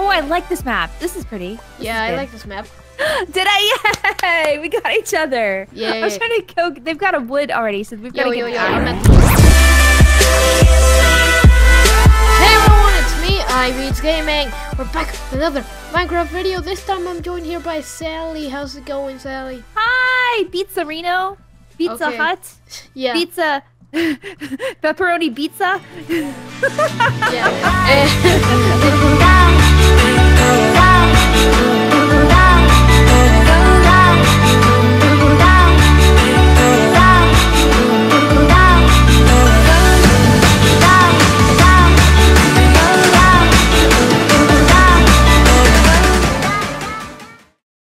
Oh, I like this map. This is pretty. This yeah, is I like this map. Did I? Yay! We got each other. Yeah, I was trying to go. They've got a wood already, so we've got Yo, to get yo, yo, Hey everyone, it's me, Ivy's Gaming. We're back with another Minecraft video. This time I'm joined here by Sally. How's it going, Sally? Hi, Pizza Reno, Pizza Okay. Hut, Yeah, Pizza, pepperoni pizza. yeah. Eh.